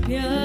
cambiar.